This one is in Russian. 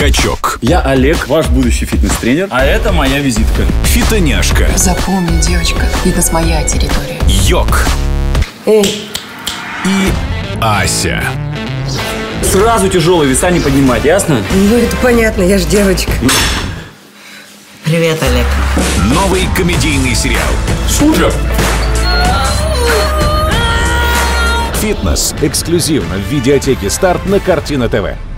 Качок. Я Олег, ваш будущий фитнес-тренер, а это моя визитка. Фитоняшка. Запомни, девочка, фитнес моя территория. Йок. Эй, И Ася. Сразу тяжелые веса не поднимать, ясно? Ну, это понятно, я ж девочка. Привет, Олег. Новый комедийный сериал. Супер! Фитнес эксклюзивно в видеотеке «Старт» на Картина ТВ.